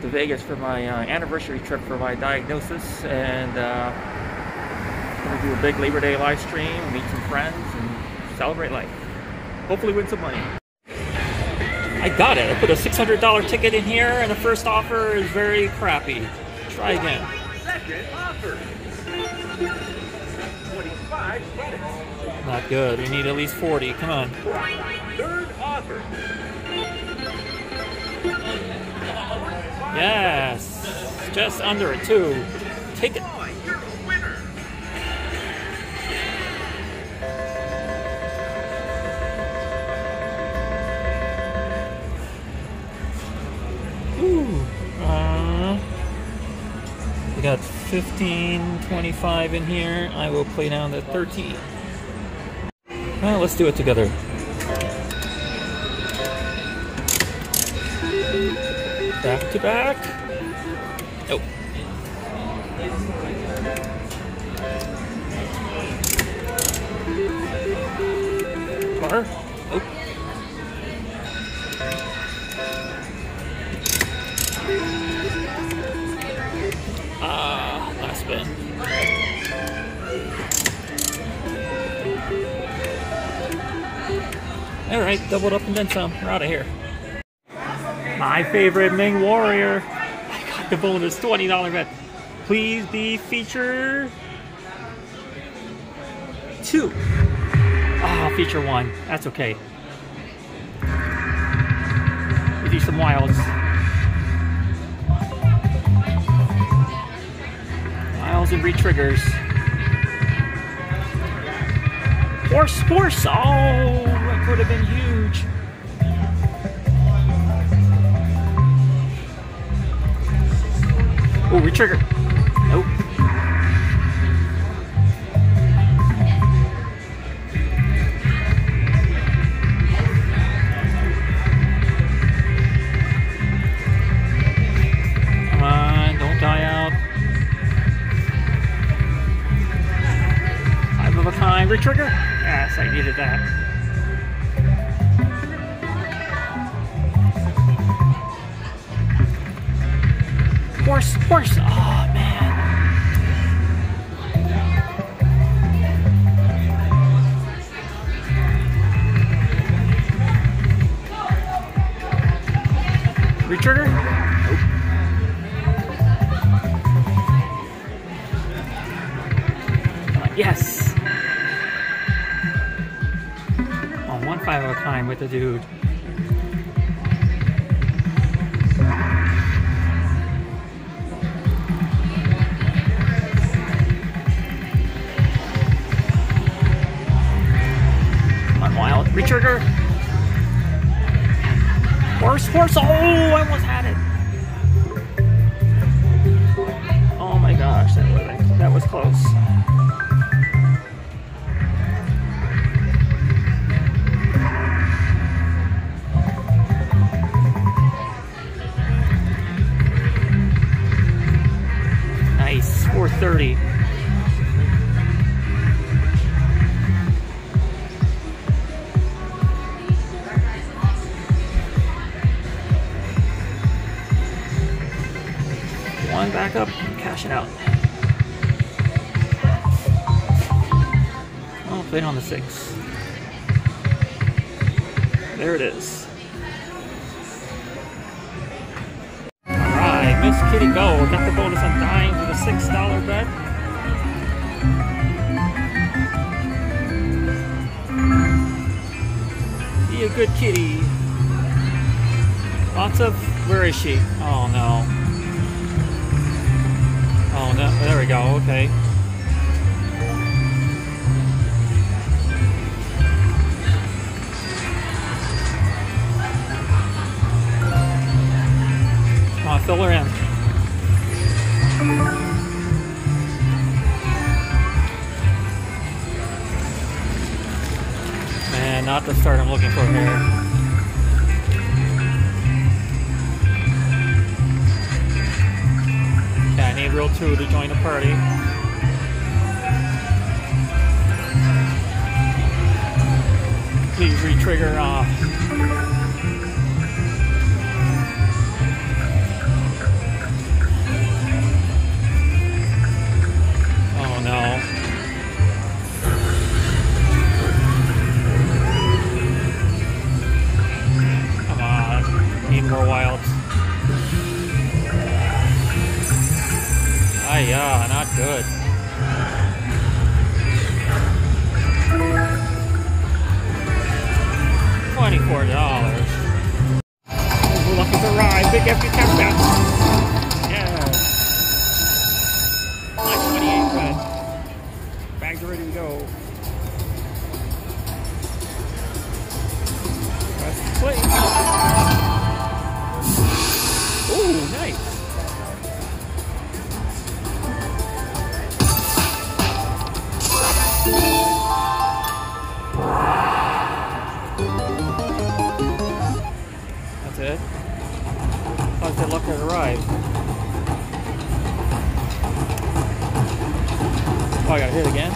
to Vegas for my uh, anniversary trip for my diagnosis and uh, gonna do a big Labor Day live stream, meet some friends, and celebrate life. Hopefully win some money. I got it. I put a $600 ticket in here and the first offer is very crappy. Try again. Second offer. 25 credits. Not good. We need at least 40. Come on. Third offer. Yes. Just under it, too. Take it. A. Ooh. Uh, we got 15, 25 in here. I will play down to 13. Well, let's do it together. Back to back. Oh. Bar. Oh. Ah, last spin. All right, doubled up and then some. We're out of here. My favorite Ming Warrior. I got the bonus $20 bet. Please be feature two. Ah, feature one. That's okay. We do some wilds. Wilds and re-triggers. Horse, horse! Oh, that could have been huge. Oh, re-trigger. Nope. Retrigger? Yes. On one five of a kind with the dude. On, wild. Retrigger. Horse, horse. Oh, I almost had it. Oh my gosh, that was, that was close. Nice, 430. Back up, and cash it out. Oh, played on the six. There it is. Alright, Miss Kitty Gold. Got the bonus on dying with a six dollar bet. Be a good kitty. Lots of where is she? Oh no. Oh there we go, okay. Come on, fill her in. Man, not the start I'm looking for here. Okay, I need reel two to join the party. Please re-trigger off. every countdown. Yeah. My 28 but bags are ready to go. Press play. Ooh, nice. Thank bad luck will arrive. Oh, I gotta hit again.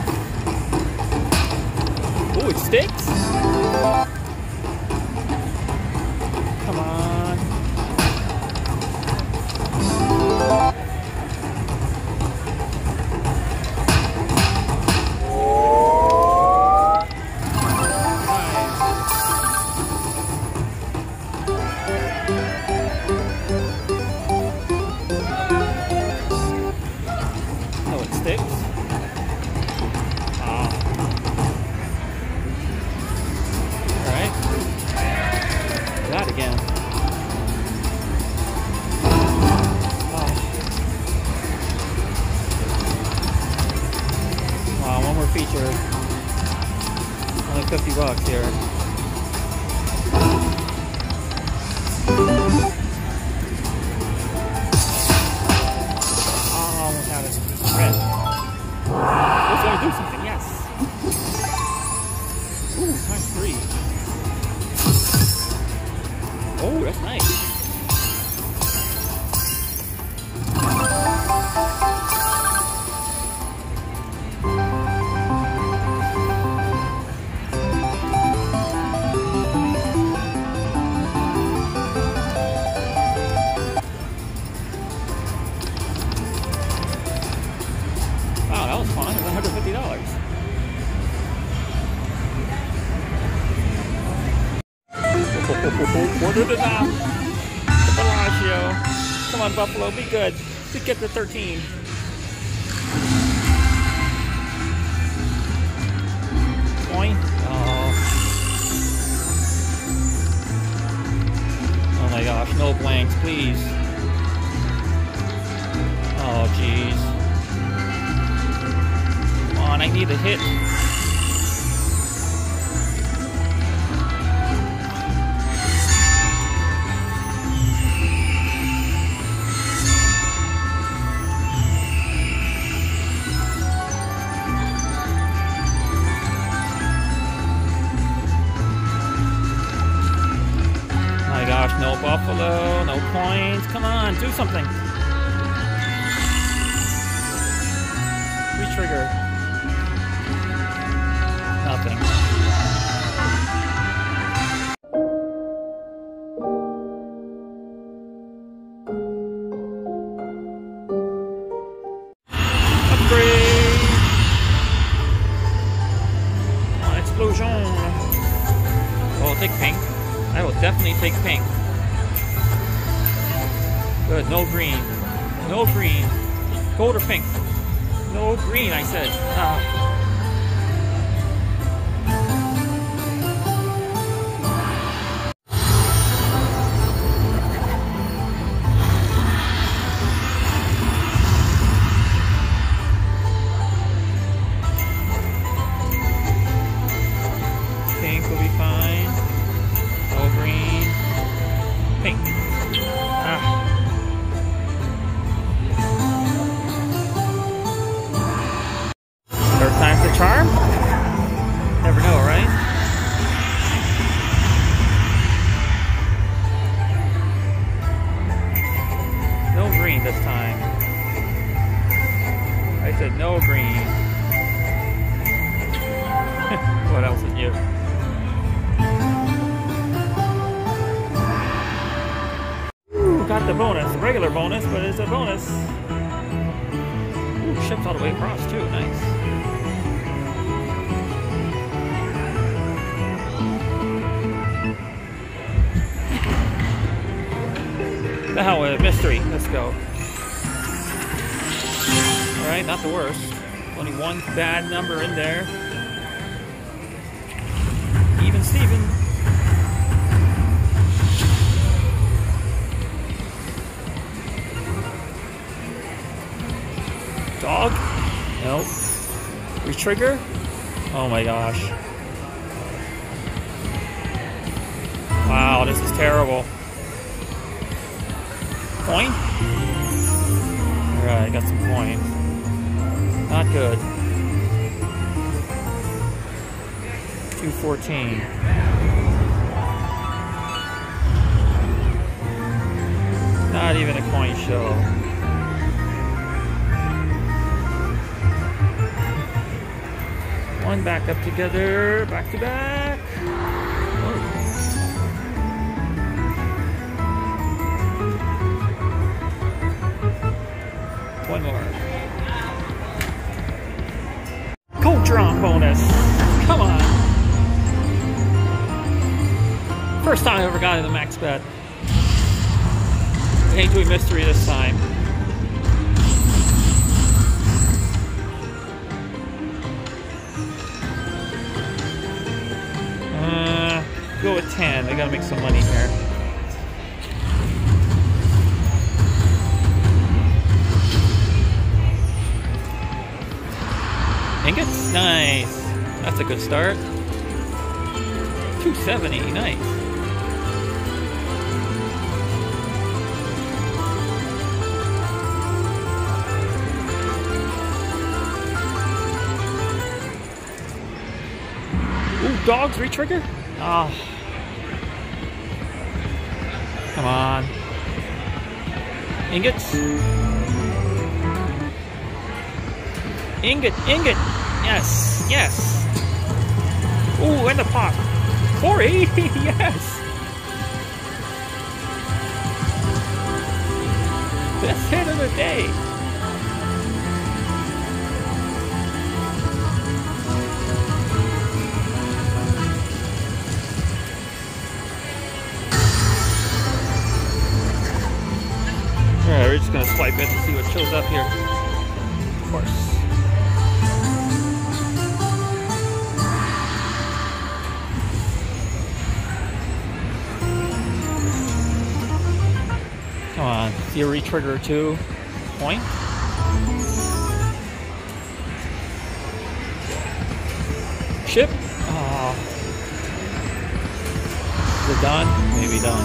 Oh, it sticks? Come on. Feature. Only 50 bucks here. Oh, it. Red. Do something, yes. Ooh, three. Oh, that's nice. Buffalo, be good. Just get to 13. Point. Oh. Oh my gosh, no blanks, please. Oh, jeez. Come on, I need a hit. Buffalo, no points. Come on, do something. The hell with it. Mystery. Let's go. Alright, not the worst. Only one bad number in there. Even Steven. Dog? Nope. Retrigger? Oh my gosh. Wow, this is terrible. Coin? Alright, got some coin. Not good. 214. Not even a coin show. One back up together, back to back. One more. Cold bonus. Come on. First time I ever got in the max bet. It ain't a mystery this time. Uh, go with 10. I gotta make some money here. Nice. That's a good start. 270, nice. Ooh, dogs retrigger? Oh. Come on. Ingots? Ingot, ingot! Yes, yes! Ooh, and the pop! 480, yes! Best hit of the day! Alright, we're just gonna swipe it and see what shows up here. Of course. Fury Trigger 2. Point. Ship. Oh. Is it done? Maybe done.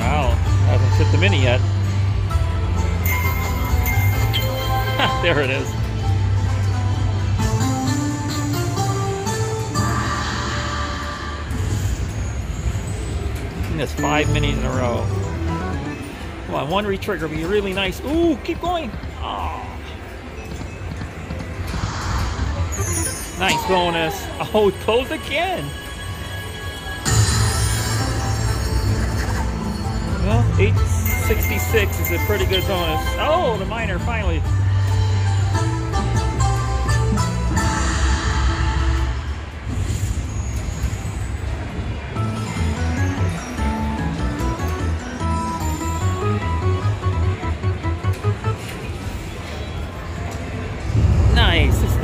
Wow, hasn't hit the mini yet. There it is. Think that's five minis in a row. Come on, one retrigger would be really nice. Ooh, keep going. Oh. Nice bonus. Oh, it again. Well, 866 is a pretty good bonus. Oh, the minor finally.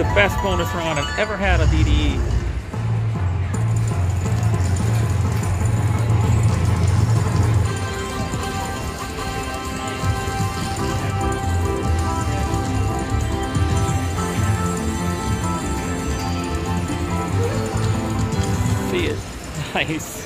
The best bonus round I've ever had on. DDE. See it. Nice.